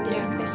Drama é